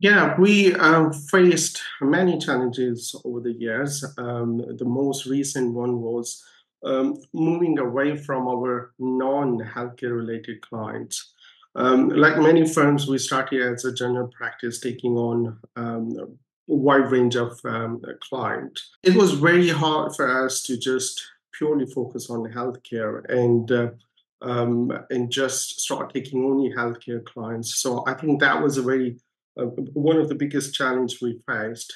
Yeah, we um, faced many challenges over the years. Um, the most recent one was um, moving away from our non healthcare related clients. Um, like many firms, we started as a general practice, taking on um, a wide range of um, clients. It was very hard for us to just purely focus on healthcare and uh, um, and just start taking only healthcare clients. So I think that was a very uh, Uh, one of the biggest challenges we faced.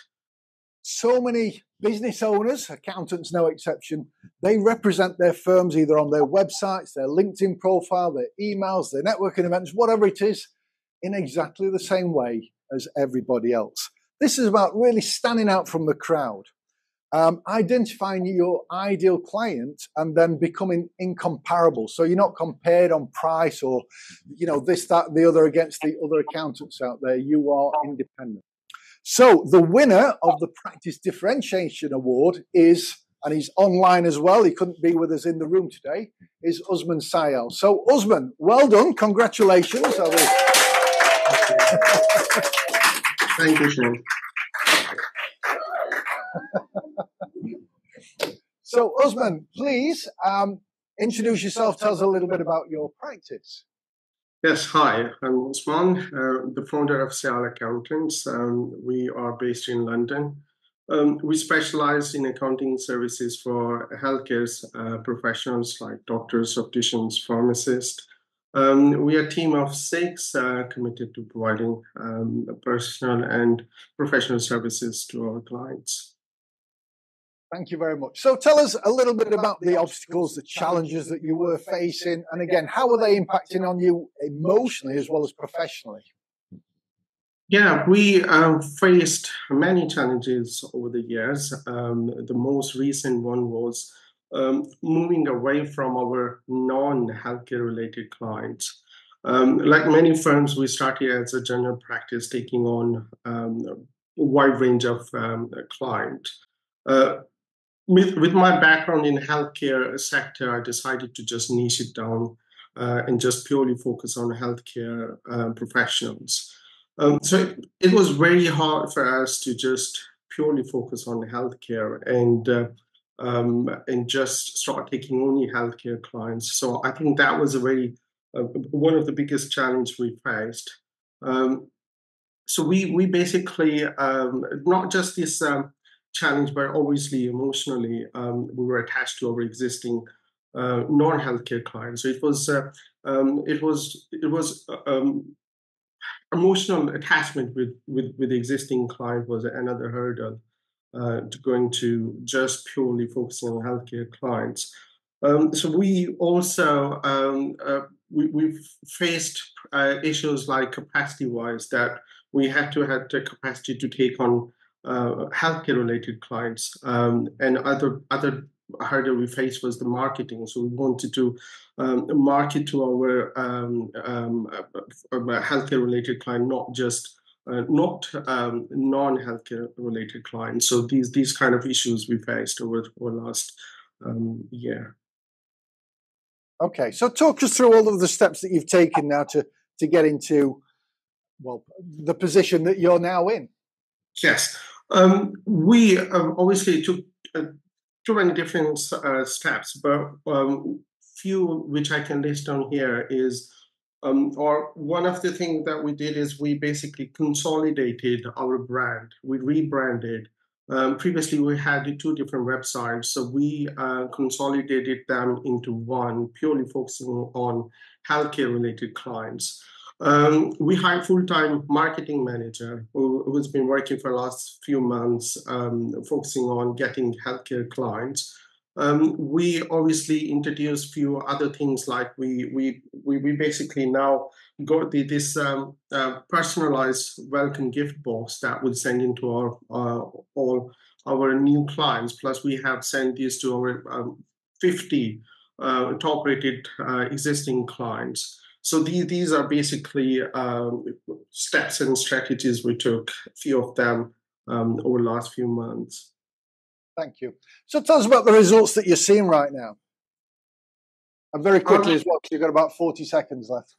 So many business owners, accountants no exception, they represent their firms either on their websites, their LinkedIn profile, their emails, their networking events, whatever it is, in exactly the same way as everybody else. This is about really standing out from the crowd um, identifying your ideal client and then becoming incomparable. So you're not compared on price or, you know, this, that, the other against the other accountants out there. You are independent. So the winner of the Practice Differentiation Award is, and he's online as well, he couldn't be with us in the room today, is Usman Sial. So Usman, well done. Congratulations. Thank you, Sean. so, Usman, please um, introduce yourself. Tell us a little bit about your practice. Yes, hi, I'm Usman, uh, the founder of Sial Accountants. Um, we are based in London. Um, we specialize in accounting services for healthcare uh, professionals like doctors, opticians, pharmacists. Um, we are a team of six uh, committed to providing um, personal and professional services to our clients. Thank you very much. So tell us a little bit about the obstacles, the challenges that you were facing, and again, how are they impacting on you emotionally as well as professionally? Yeah, we uh, faced many challenges over the years. Um, the most recent one was um, moving away from our non healthcare related clients. Um, like many firms, we started as a general practice, taking on um, a wide range of um, clients. Uh, with, with my background in healthcare sector, I decided to just niche it down uh, and just purely focus on healthcare uh, professionals. Um, so it, it, was very hard for us to just purely focus on healthcare and uh, um, and just start taking only healthcare clients. So I think that was a very uh, one of the biggest challenge we faced. Um, so we we basically um, not just this um, challenge, but obviously emotionally, um, we were attached to our existing uh, non-healthcare clients. So it was uh, um, it was it was um, emotional attachment with, with with the existing client was another hurdle uh, to going to just purely focusing on healthcare clients. Um, so we also um, uh, we, we've faced uh, issues like capacity-wise that we had to have the capacity to take on uh, healthcare related clients. Um, and other other hurdle we faced was the marketing. So we wanted to um, market to our um, um uh, uh, healthcare related client, not just uh, not um, non-healthcare related clients. So these these kind of issues we faced over the last um, year. Okay, so talk us through all of the steps that you've taken now to to get into well the position that you're now in. Yes. Um, we um, obviously took uh, too many different uh, steps, but um, few which I can list on here is, um, or one of the things that we did is we basically consolidated our brand. We rebranded. Um, previously, we had two different websites, so we uh, consolidated them into one, purely focusing on healthcare-related clients. Um, we hired full-time marketing manager who, has been working for the last few months, um, focusing on getting healthcare clients. Um, we obviously introduced few other things like we we we, we basically now got the, this um, uh, personalized welcome gift box that we send into our uh, all our new clients. Plus, we have sent these to our um, 50 uh, top rated uh, existing clients. So these, these are basically um, steps and strategies we took, a few of them um, over the last few months. Thank you. So tell us about the results that you're seeing right now. And very quickly um, as well, because you've got about 40 seconds left.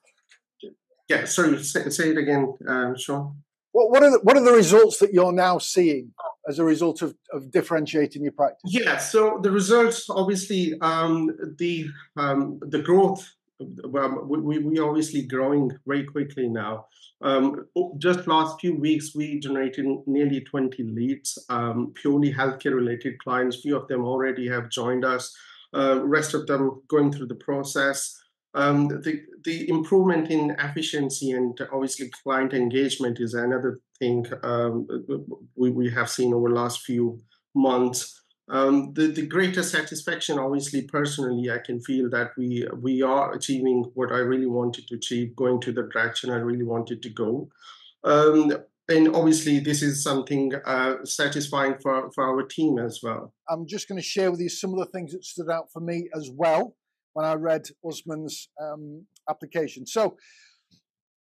Yeah, sorry, say, say it again, uh, Sean. What, what, are the, what are the results that you're now seeing as a result of, of differentiating your practice? Yeah, so the results, obviously, um, the um, the growth. Um, we we obviously growing very quickly now. Um, just last few weeks, we generated nearly 20 leads, um, purely healthcare related clients. Few of them already have joined us. Uh, rest of them going through the process. Um, the, the improvement in efficiency and obviously client engagement is another thing um, we, we have seen over the last few months. Um, the, the greater satisfaction, obviously, personally, I can feel that we we are achieving what I really wanted to achieve, going to the direction I really wanted to go. Um, and obviously, this is something uh, satisfying for, for our team as well. I'm just going to share with you some of the things that stood out for me as well when I read Usman's um, application. So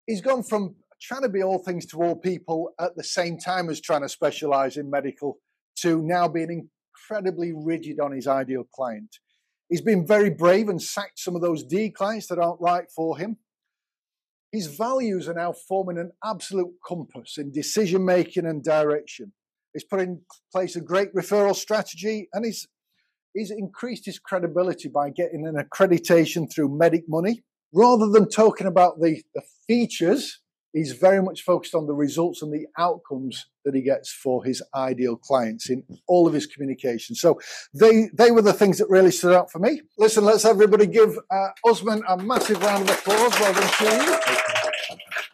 he's gone from trying to be all things to all people at the same time as trying to specialize in medical to now being incredibly rigid on his ideal client. He's been very brave and sacked some of those D clients that aren't right for him. His values are now forming an absolute compass in decision making and direction. He's put in place a great referral strategy and he's he's increased his credibility by getting an accreditation through Medic Money. Rather than talking about the, the features, he's very much focused on the results and the outcomes that he gets for his ideal clients in all of his communication. So they they were the things that really stood out for me. Listen, let's everybody give uh, Usman a massive round of applause. Well done to you.